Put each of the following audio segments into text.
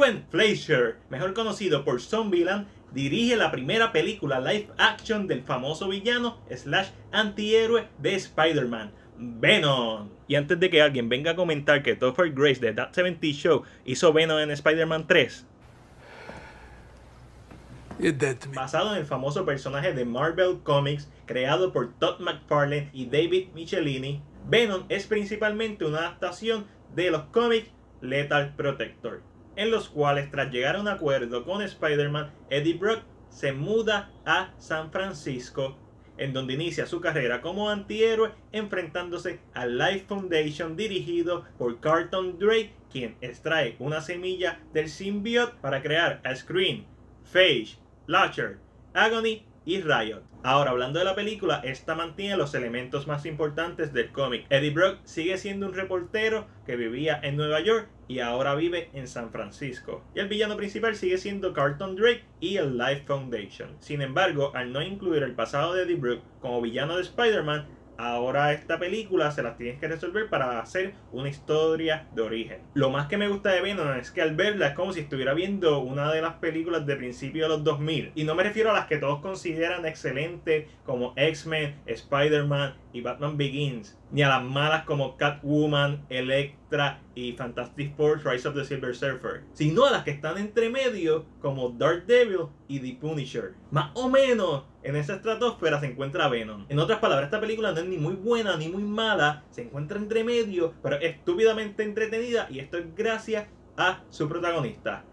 Ruben Fleischer, mejor conocido por Zombieland, dirige la primera película live action del famoso villano slash antihéroe de Spider-Man, Venom. Y antes de que alguien venga a comentar que Topher Grace de That 70 Show hizo Venom en Spider-Man 3, basado en el famoso personaje de Marvel Comics creado por Todd McFarlane y David Michelini, Venom es principalmente una adaptación de los cómics Lethal Protector, en los cuales tras llegar a un acuerdo con Spider-Man, Eddie Brock se muda a San Francisco, en donde inicia su carrera como antihéroe enfrentándose al Life Foundation dirigido por Carlton Drake, quien extrae una semilla del symbiote para crear a Scream, Phage, Latcher, Agony y Riot. Ahora, hablando de la película, esta mantiene los elementos más importantes del cómic. Eddie Brock sigue siendo un reportero que vivía en Nueva York y ahora vive en San Francisco. Y el villano principal sigue siendo Carlton Drake y el Life Foundation. Sin embargo, al no incluir el pasado de Eddie Brock como villano de Spider-Man, ahora esta película se las tienes que resolver para hacer una historia de origen. Lo más que me gusta de Venom es que al verla es como si estuviera viendo una de las películas de principio de los 2000. Y no me refiero a las que todos consideran excelentes como X-Men, Spider-Man y Batman Begins, ni a las malas como Catwoman, Electra y Fantastic Four Rise of the Silver Surfer, sino a las que están entre medio como Devil y The Punisher. Más o menos en esa estratosfera se encuentra Venom. En otras palabras, esta película no es ni muy buena ni muy mala, se encuentra entre medio, pero es estúpidamente entretenida y esto es gracias a su protagonista,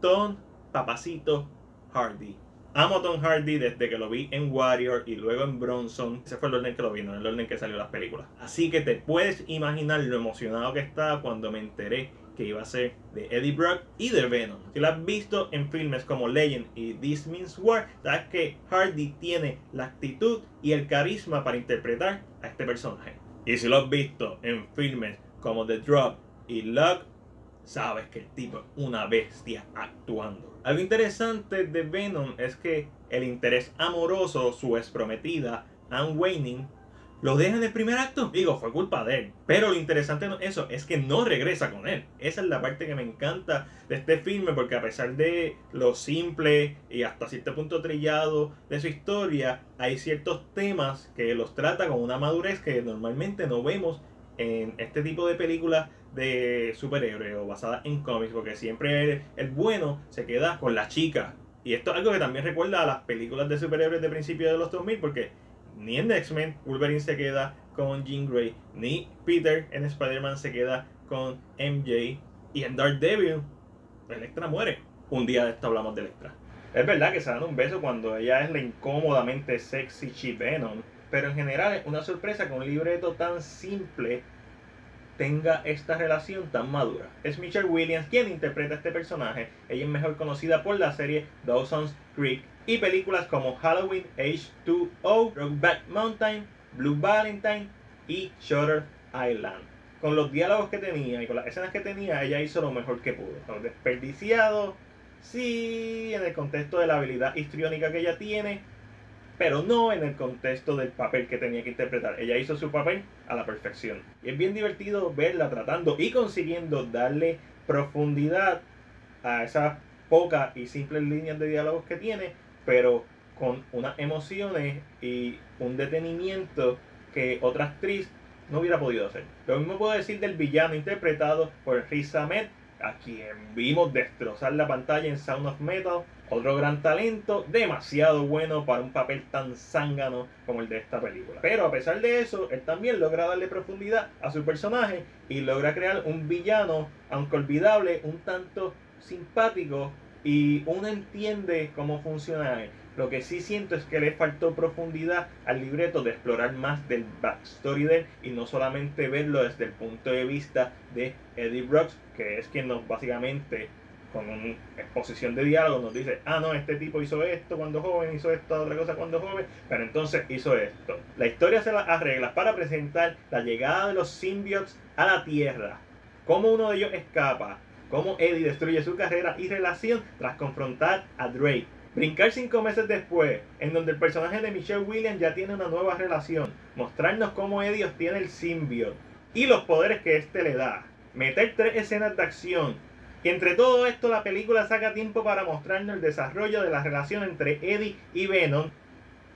Tom Papacito Hardy. Amo Tom Hardy desde que lo vi en Warrior y luego en Bronson. Ese fue el orden que lo vi, no el orden que salió las películas. Así que te puedes imaginar lo emocionado que estaba cuando me enteré que iba a ser de Eddie Brock y de Venom. Si lo has visto en filmes como Legend y This Means War, sabes que Hardy tiene la actitud y el carisma para interpretar a este personaje. Y si lo has visto en filmes como The Drop y Luck, sabes que el tipo es una bestia actuando. Algo interesante de Venom es que el interés amoroso, su ex prometida, Anne Waining, lo deja en el primer acto. Digo, fue culpa de él. Pero lo interesante de eso es que no regresa con él. Esa es la parte que me encanta de este filme, porque a pesar de lo simple y hasta cierto punto trillado de su historia, hay ciertos temas que los trata con una madurez que normalmente no vemos en este tipo de películas de superhéroes o basadas en cómics, porque siempre el, bueno se queda con la chica. Y esto es algo que también recuerda a las películas de superhéroes de principios de los 2000, porque ni en X-Men Wolverine se queda con Jean Grey, ni Peter en Spider-Man se queda con MJ, y en Daredevil Electra muere. Un día de esto hablamos de Electra. Es verdad que se dan un beso cuando ella es la incómodamente sexy She Venom, pero en general es una sorpresa que un libreto tan simple tenga esta relación tan madura. Es Michelle Williams quien interpreta este personaje. Ella es mejor conocida por la serie Dawson's Creek y películas como Halloween H2O, Rockback Mountain, Blue Valentine y Shutter Island. Con los diálogos que tenía y con las escenas que tenía, ella hizo lo mejor que pudo. Lo desperdiciado, sí, en el contexto de la habilidad histriónica que ella tiene, pero no en el contexto del papel que tenía que interpretar. Ella hizo su papel a la perfección. Y es bien divertido verla tratando y consiguiendo darle profundidad a esas pocas y simples líneas de diálogos que tiene, pero con unas emociones y un detenimiento que otra actriz no hubiera podido hacer. Lo mismo puedo decir del villano interpretado por Riz a quien vimos destrozar la pantalla en Sound of Metal otro gran talento, demasiado bueno para un papel tan zángano como el de esta película. Pero a pesar de eso, él también logra darle profundidad a su personaje y logra crear un villano, aunque olvidable, un tanto simpático y uno entiende cómo funciona él. Lo que sí siento es que le faltó profundidad al libreto de explorar más del backstory de él y no solamente verlo desde el punto de vista de Eddie Brooks, que es quien nos básicamente con una exposición de diálogo nos dice, ah, no, este tipo hizo esto cuando joven, hizo esto otra cosa cuando joven, pero entonces hizo esto. La historia se la arregla para presentar la llegada de los symbiotes a la Tierra, cómo uno de ellos escapa, cómo Eddie destruye su carrera y relación tras confrontar a Drake. Brincar cinco meses después, en donde el personaje de Michelle Williams ya tiene una nueva relación, mostrarnos cómo Eddie obtiene el symbiote y los poderes que éste le da. Meter tres escenas de acción Y entre todo esto, la película saca tiempo para mostrarnos el desarrollo de la relación entre Eddie y Venom,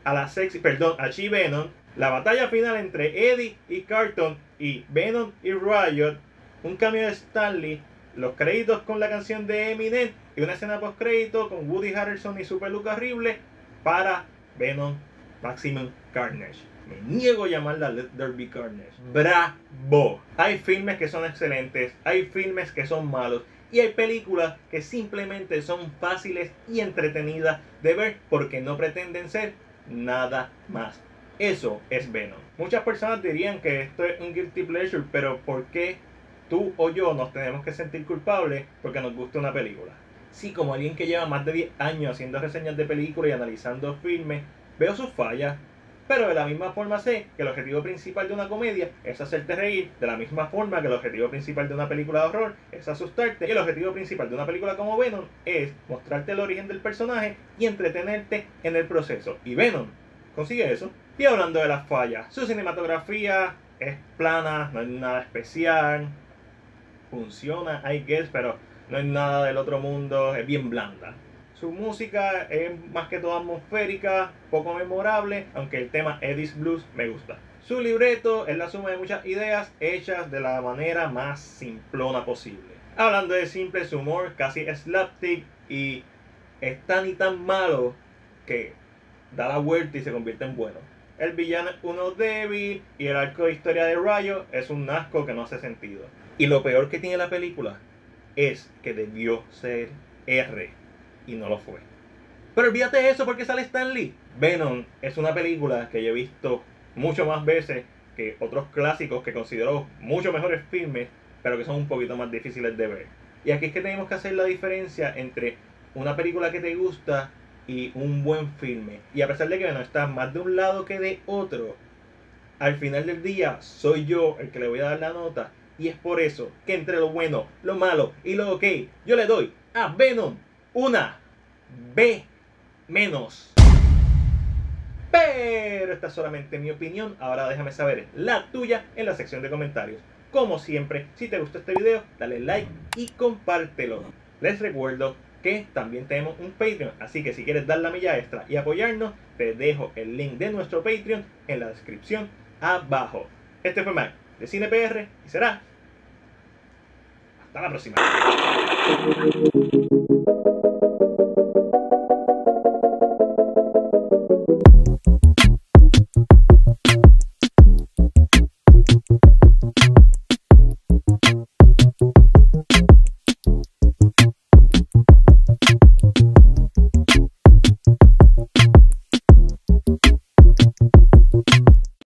a la sexy, perdón, a She Venom, la batalla final entre Eddie y Carton y Venom y Riot, un cambio de Stanley, los créditos con la canción de Eminem y una escena post crédito con Woody Harrelson y su peluca horrible para Venom Maximum Carnage. Me niego a llamarla Let There Be Carnage. ¡Bravo! Hay filmes que son excelentes, hay filmes que son malos y hay películas que simplemente son fáciles y entretenidas de ver porque no pretenden ser nada más. Eso es Venom. Muchas personas dirían que esto es un guilty pleasure, pero ¿por qué tú o yo nos tenemos que sentir culpables porque nos gusta una película? Sí, como alguien que lleva más de 10 años haciendo reseñas de películas y analizando filmes, veo sus fallas, pero de la misma forma sé que el objetivo principal de una comedia es hacerte reír, de la misma forma que el objetivo principal de una película de horror es asustarte, y el objetivo principal de una película como Venom es mostrarte el origen del personaje y entretenerte en el proceso. Y Venom consigue eso. Y hablando de las fallas, su cinematografía es plana, no hay nada especial, funciona, I guess, pero no es nada del otro mundo, es bien blanda. Su música es más que todo atmosférica, poco memorable, aunque el tema Eddie's Blues me gusta. Su libreto es la suma de muchas ideas hechas de la manera más simplona posible. Hablando de simple, su humor casi slapstick y es tan y tan malo que da la vuelta y se convierte en bueno. El villano es uno débil y el arco de historia de Rayo es un asco que no hace sentido. Y lo peor que tiene la película es que debió ser R y no lo fue. Pero olvídate de eso porque sale Stan Lee. Venom es una película que yo he visto mucho más veces que otros clásicos que considero mucho mejores filmes, pero que son un poquito más difíciles de ver. Y aquí es que tenemos que hacer la diferencia entre una película que te gusta y un buen filme. Y a pesar de que no está más de un lado que de otro, al final del día soy yo el que le voy a dar la nota. Y es por eso que entre lo bueno, lo malo y lo ok, yo le doy a Venom una B menos. Pero esta es solamente mi opinión. Ahora déjame saber la tuya en la sección de comentarios. Como siempre, si te gustó este video, dale like y compártelo. Les recuerdo que también tenemos un Patreon, así que si quieres dar la milla extra y apoyarnos, te dejo el link de nuestro Patreon en la descripción abajo. Este fue Mike de CinePR y será hasta la próxima.